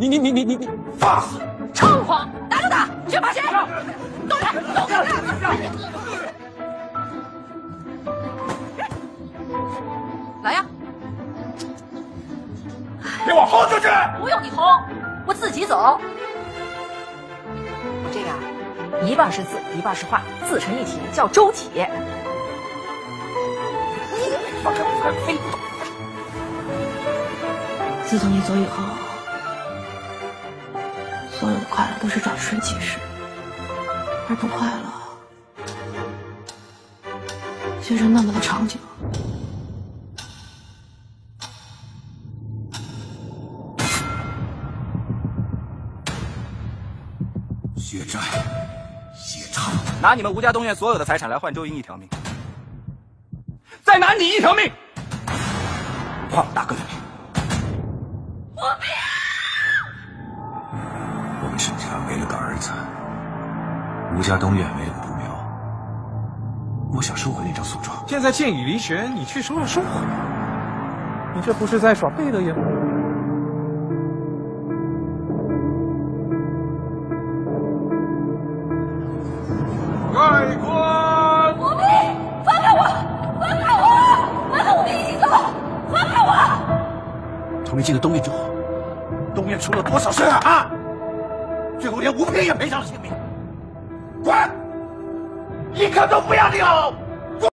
你你你你你你放肆！猖狂！打就打，去把谁？动手！动手！来呀！给我轰出去！不用你轰，我自己走。我这个啊，一半是字，一半是画，自成一体，叫周体。自从你走以后，所有的快乐都是转瞬即逝，而不快乐却是那么的长久。血债，血偿，拿你们吴家东院所有的财产来换周莹一条命，再拿你一条命，换我大哥的命。我不要！我们沈家没了个儿子，吴家东院没了个独苗，我想收回那张诉状。现在剑已离弦，你却说要收回，你这不是在耍贝勒呀？盖棺！我不，放开我！放开我！我和我们一起走！放开我！从你进了东院之后，东院出了多少事啊？最后连吴平也赔上了性命。滚！一刻都不要留！